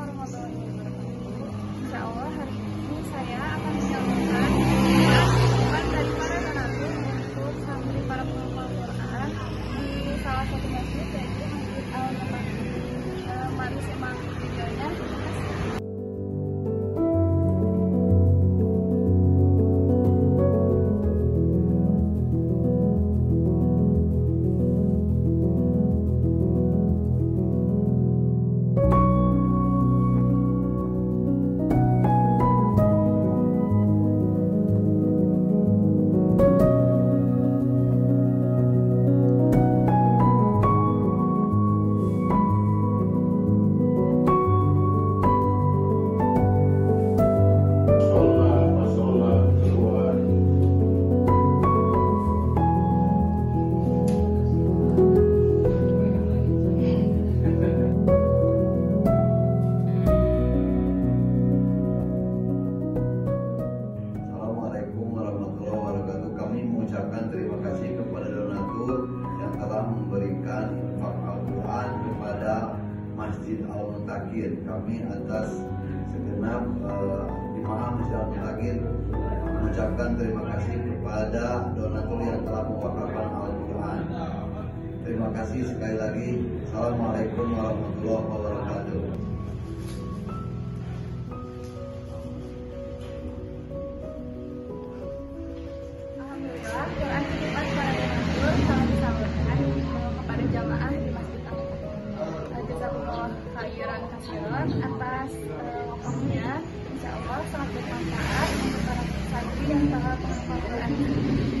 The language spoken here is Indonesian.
warahmatullahi. Insya Allah hari ini saya infak Al-Quran kepada Masjid Al-Mutakir. Kami atas segenap jemaah Masjid Al-Mutakir mengucapkan terima kasih kepada donatur yang telah mewakafkan Al-Quran. Terima kasih sekali lagi. Assalamualaikum warahmatullahi kasiran atas eh, wakafnya. Insya Allah sangat bermanfaat untuk para santri yang telah menghafal Quran.